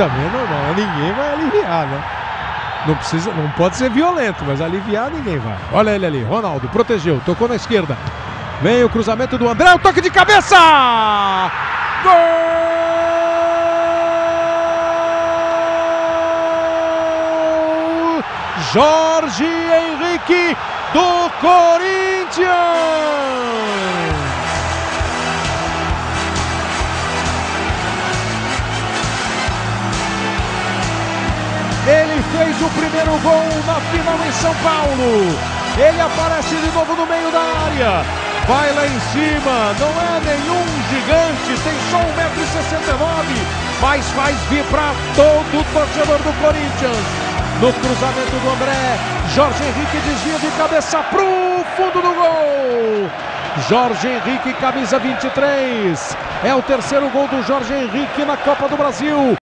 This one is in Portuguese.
também é normal, ninguém vai aliviar, né? Não precisa, não pode ser violento, mas aliviar ninguém vai. Olha ele ali, Ronaldo protegeu, tocou na esquerda. Vem o cruzamento do André, o toque de cabeça! Gol! Jorge Henrique do Corinthians! Fez o primeiro gol na final em São Paulo. Ele aparece de novo no meio da área. Vai lá em cima. Não é nenhum gigante, tem só 1,69m. Mas faz vibrar todo o torcedor do Corinthians. No cruzamento do André, Jorge Henrique desvia de cabeça pro fundo do gol. Jorge Henrique, camisa 23. É o terceiro gol do Jorge Henrique na Copa do Brasil.